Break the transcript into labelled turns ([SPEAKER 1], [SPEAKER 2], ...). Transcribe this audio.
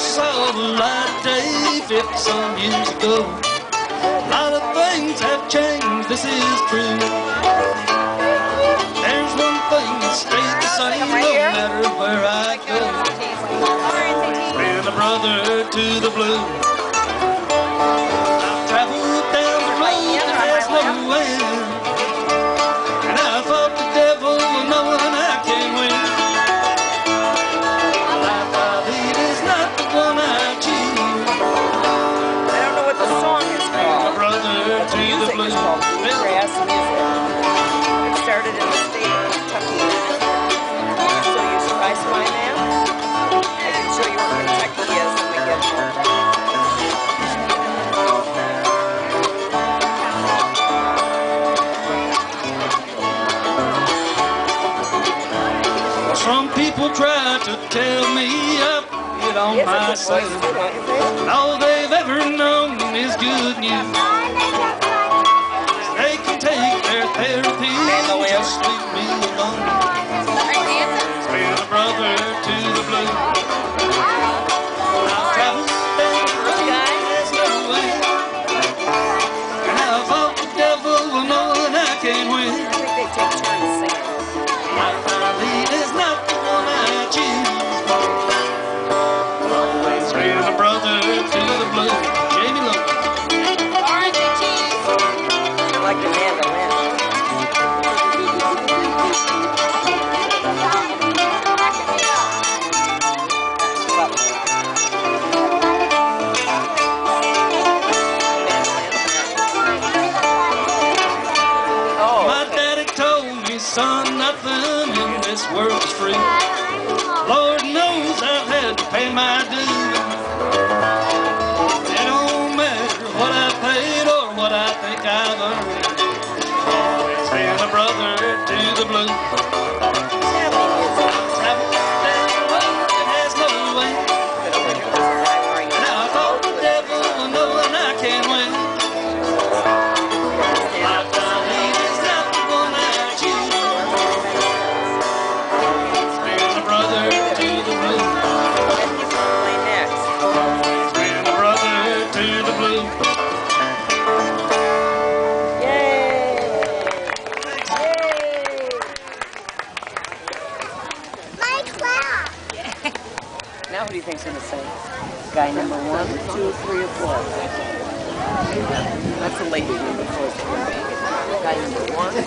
[SPEAKER 1] saw the light day fifty some years ago. A lot of things have changed, this is true. There's one thing that stays the same no matter where I go. Been a brother to the blue. People try to tell me up, get on
[SPEAKER 2] He has a
[SPEAKER 1] my side.
[SPEAKER 2] too, don't you think?
[SPEAKER 1] All they've ever known is good news. They can take their therapy and just leave me alone. Been a brother to the blue. Jamie Lowe.
[SPEAKER 2] I like the mandolin. Oh,
[SPEAKER 1] My daddy told me, son, nothing in this world is free. Lord knows I've had to pay my dues.
[SPEAKER 2] Now who do you think's gonna sing? Guy number one, two, three, or four? That's the lady number four. Guy number one.